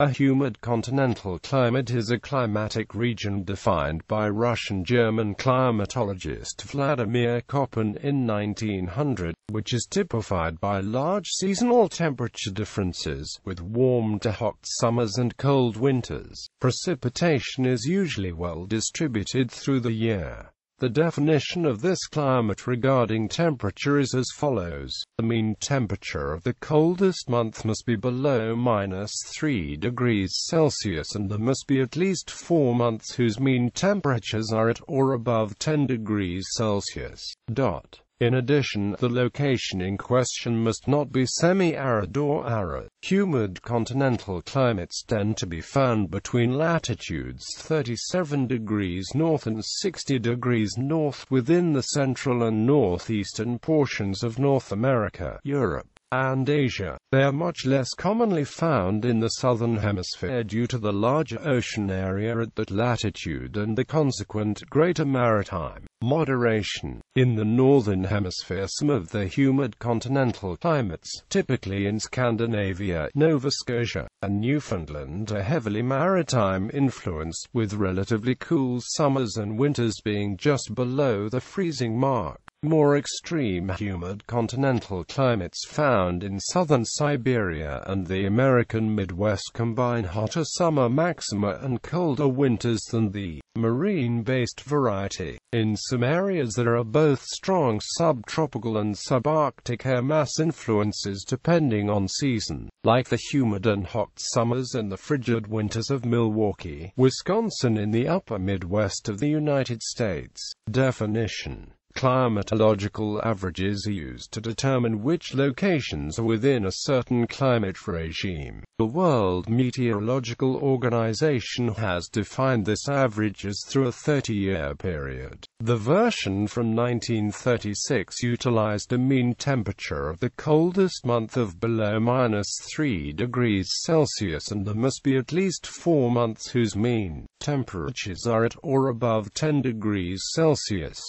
A humid continental climate is a climatic region defined by Russian-German climatologist Wladimir Köppen in 1900, which is typified by large seasonal temperature differences, with warm to hot summers and cold winters. Precipitation is usually well distributed through the year. The definition of this climate regarding temperature is as follows. The mean temperature of the coldest month must be below minus 3 degrees Celsius and there must be at least four months whose mean temperatures are at or above 10 degrees Celsius. Dot. In addition, the location in question must not be semi-arid or arid. Humid continental climates tend to be found between latitudes 37 degrees north and 60 degrees north within the central and northeastern portions of North America, Europe, and Asia. They are much less commonly found in the southern hemisphere due to the larger ocean area at that latitude and the consequent greater maritime moderation. In the northern hemisphere some of the humid continental climates, typically in Scandinavia, Nova Scotia, and Newfoundland are heavily maritime influenced, with relatively cool summers and winters being just below the freezing mark. More extreme humid continental climates found in southern Siberia and the American Midwest combine hotter summer maxima and colder winters than the marine-based variety. In some areas there are both strong subtropical and subarctic air mass influences depending on season, like the humid and hot summers and the frigid winters of Milwaukee, Wisconsin in the upper Midwest of the United States. Definition Climatological averages are used to determine which locations are within a certain climate regime. The World Meteorological Organization has defined this average as through a 30-year period. The version from 1936 utilized a mean temperature of the coldest month of below minus 3 degrees Celsius and there must be at least four months whose mean temperatures are at or above 10 degrees Celsius.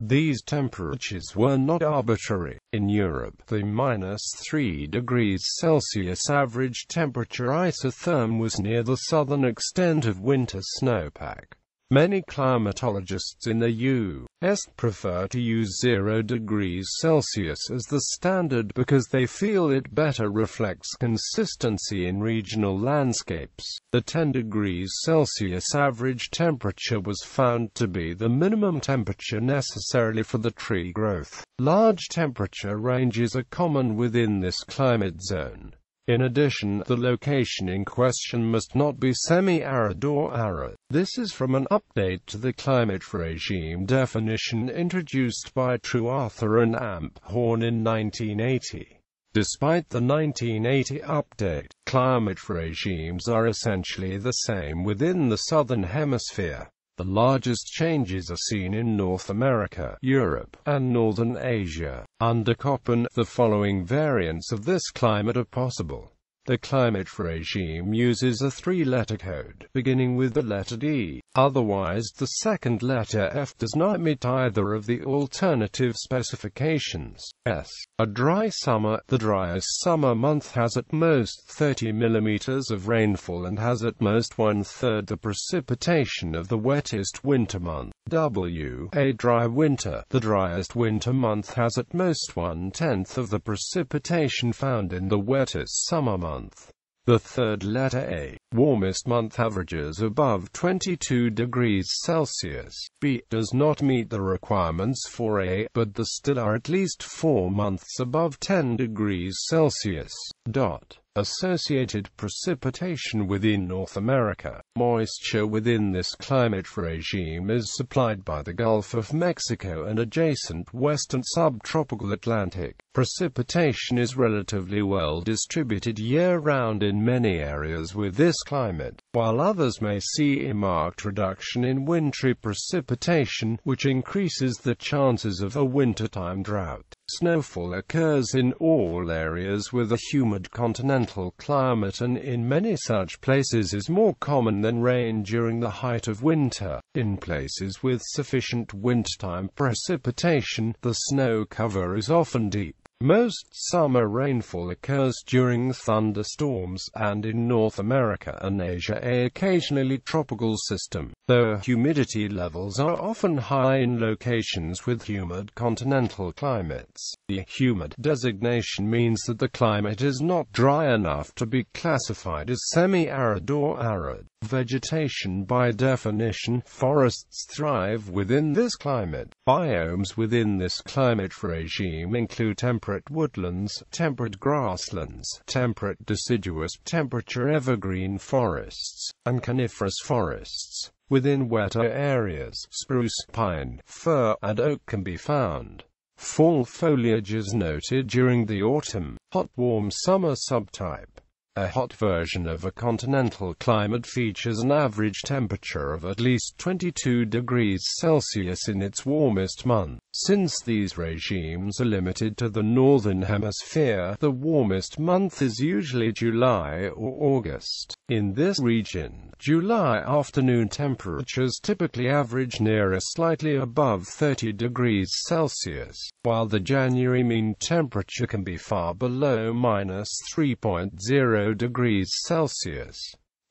These temperatures were not arbitrary. In Europe, the minus 3 degrees Celsius average temperature isotherm was near the southern extent of winter snowpack. Many climatologists in the U.S. prefer to use 0 degrees Celsius as the standard because they feel it better reflects consistency in regional landscapes. The 10 degrees Celsius average temperature was found to be the minimum temperature necessarily for the tree growth. Large temperature ranges are common within this climate zone. In addition, the location in question must not be semi-arid or arid. This is from an update to the climate regime definition introduced by Trewartha and Amp Horn in 1980. Despite the 1980 update, climate regimes are essentially the same within the Southern Hemisphere. The largest changes are seen in North America, Europe, and Northern Asia. Under Köppen, the following variants of this climate are possible. The climate regime uses a three-letter code, beginning with the letter D. Otherwise, the second letter F does not meet either of the alternative specifications. S. A dry summer. The driest summer month has at most 30 millimeters of rainfall and has at most one-third the precipitation of the wettest winter month. W. A dry winter. The driest winter month has at most one-tenth of the precipitation found in the wettest summer month. The third letter A, warmest month averages above 22 degrees Celsius. B does not meet the requirements for A, but there still are at least four months above 10 degrees Celsius. Dot. Associated precipitation within North America. Moisture within this climate regime is supplied by the Gulf of Mexico and adjacent western subtropical Atlantic. Precipitation is relatively well distributed year-round in many areas with this climate, while others may see a marked reduction in wintry precipitation, which increases the chances of a wintertime drought. Snowfall occurs in all areas with a humid continental climate and in many such places is more common than rain during the height of winter. In places with sufficient wintertime precipitation, the snow cover is often deep. Most summer rainfall occurs during thunderstorms, and in North America and Asia a occasionally tropical system, though humidity levels are often high in locations with humid continental climates. The humid designation means that the climate is not dry enough to be classified as semi-arid or arid. Vegetation By definition, forests thrive within this climate. Biomes within this climate regime include temperate woodlands, temperate grasslands, temperate deciduous temperature evergreen forests, and coniferous forests. Within wetter areas, spruce, pine, fir, and oak can be found. Fall foliage is noted during the autumn. Hot warm summer subtype a hot version of a continental climate features an average temperature of at least 22 degrees Celsius in its warmest month. Since these regimes are limited to the northern hemisphere, the warmest month is usually July or August. In this region, July afternoon temperatures typically average near a slightly above 30 degrees Celsius, while the January mean temperature can be far below minus 3.0 degrees Celsius.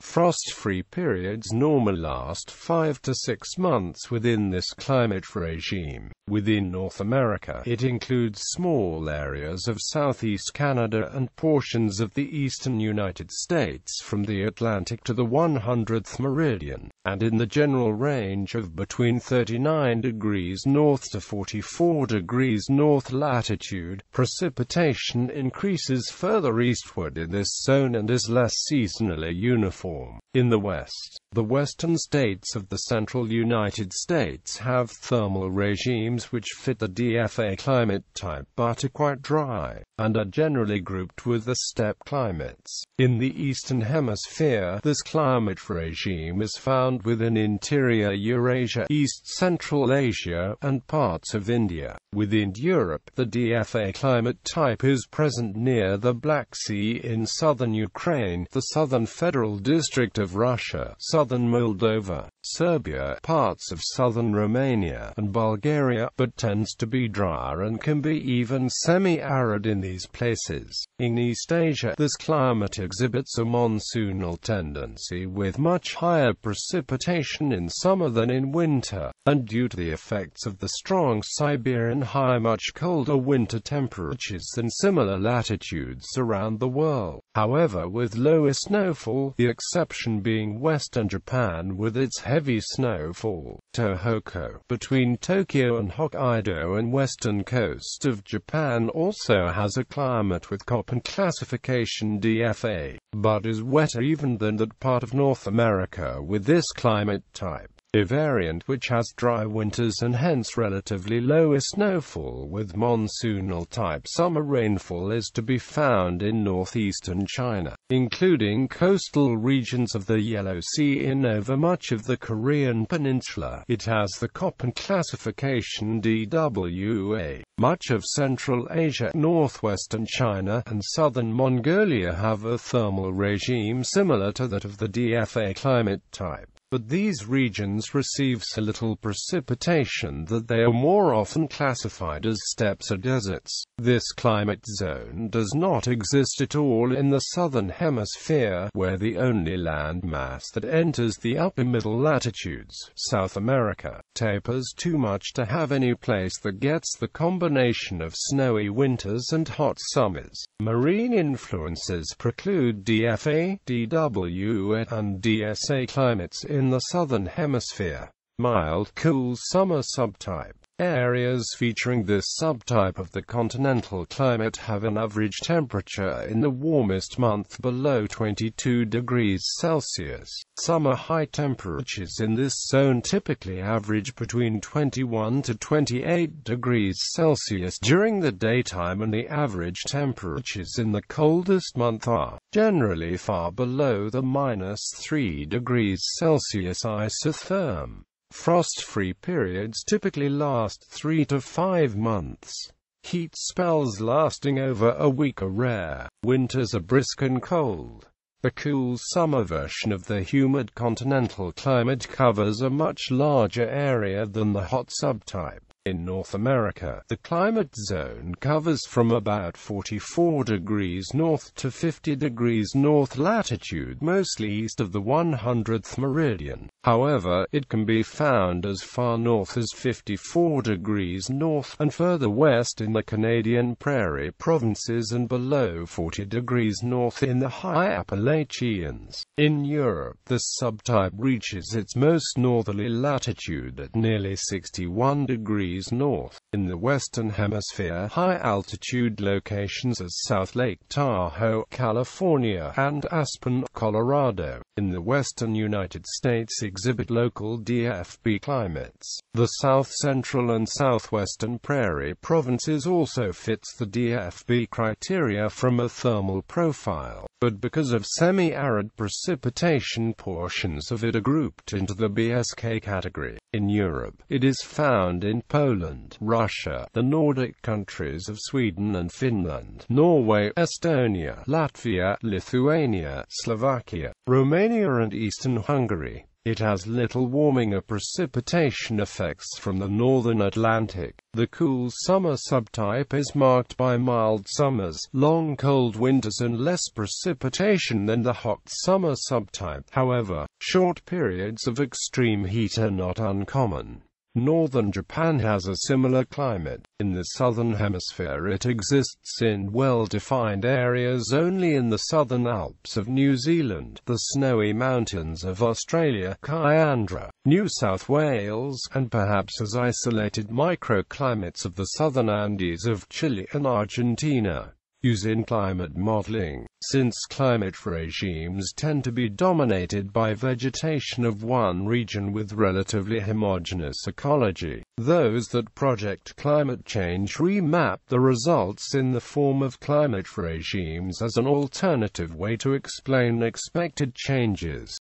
Frost-free periods normally last 5 to 6 months within this climate regime. Within North America, it includes small areas of southeast Canada and portions of the eastern United States from the Atlantic to the 100th meridian, and in the general range of between 39 degrees north to 44 degrees north latitude. Precipitation increases further eastward in this zone and is less seasonally uniform form. In the West, the western states of the central United States have thermal regimes which fit the DFA climate type but are quite dry, and are generally grouped with the steppe climates. In the eastern hemisphere, this climate regime is found within interior Eurasia, East Central Asia, and parts of India. Within Europe, the DFA climate type is present near the Black Sea in southern Ukraine, the southern federal district of Russia, southern Moldova, Serbia, parts of southern Romania, and Bulgaria, but tends to be drier and can be even semi-arid in these places. In East Asia, this climate exhibits a monsoonal tendency with much higher precipitation in summer than in winter, and due to the effects of the strong Siberian high much colder winter temperatures than similar latitudes around the world. However with lower snowfall, the exception being western Japan with its heavy snowfall. Tohoku, between Tokyo and Hokkaido and western coast of Japan also has a climate with Köppen classification DFA, but is wetter even than that part of North America with this climate type a variant which has dry winters and hence relatively lower snowfall with monsoonal type summer rainfall is to be found in northeastern China, including coastal regions of the Yellow Sea in over much of the Korean peninsula. It has the Köppen classification DWA. Much of Central Asia, northwestern China, and southern Mongolia have a thermal regime similar to that of the DFA climate type but these regions receive so little precipitation that they are more often classified as steppes or deserts. This climate zone does not exist at all in the southern hemisphere, where the only land mass that enters the upper middle latitudes, South America, tapers too much to have any place that gets the combination of snowy winters and hot summers. Marine influences preclude DFA, DW, and DSA climates in the southern hemisphere. Mild, cool summer subtype. Areas featuring this subtype of the continental climate have an average temperature in the warmest month below 22 degrees Celsius. Summer high temperatures in this zone typically average between 21 to 28 degrees Celsius during the daytime and the average temperatures in the coldest month are generally far below the minus 3 degrees Celsius isotherm. Frost-free periods typically last three to five months. Heat spells lasting over a week are rare. Winters are brisk and cold. The cool summer version of the humid continental climate covers a much larger area than the hot subtype. In North America, the climate zone covers from about 44 degrees north to 50 degrees north latitude mostly east of the 100th meridian. However, it can be found as far north as 54 degrees north, and further west in the Canadian prairie provinces and below 40 degrees north in the high Appalachians. In Europe, the subtype reaches its most northerly latitude at nearly 61 degrees north. In the Western Hemisphere, high-altitude locations as South Lake Tahoe, California, and Aspen, Colorado, in the western United States exhibit local DFB climates. The south-central and southwestern prairie provinces also fits the DFB criteria from a thermal profile, but because of semi-arid precipitation portions of it are grouped into the BSK category. In Europe, it is found in Poland, Russia, the Nordic countries of Sweden and Finland, Norway, Estonia, Latvia, Lithuania, Slovakia, Romania and eastern Hungary. It has little warming or precipitation effects from the northern Atlantic. The cool summer subtype is marked by mild summers, long cold winters and less precipitation than the hot summer subtype. However, short periods of extreme heat are not uncommon. Northern Japan has a similar climate. In the southern hemisphere it exists in well-defined areas only in the southern Alps of New Zealand, the snowy mountains of Australia, Kiandra, New South Wales, and perhaps as isolated microclimates of the southern Andes of Chile and Argentina use in climate modeling, since climate regimes tend to be dominated by vegetation of one region with relatively homogeneous ecology. Those that project climate change remap the results in the form of climate regimes as an alternative way to explain expected changes.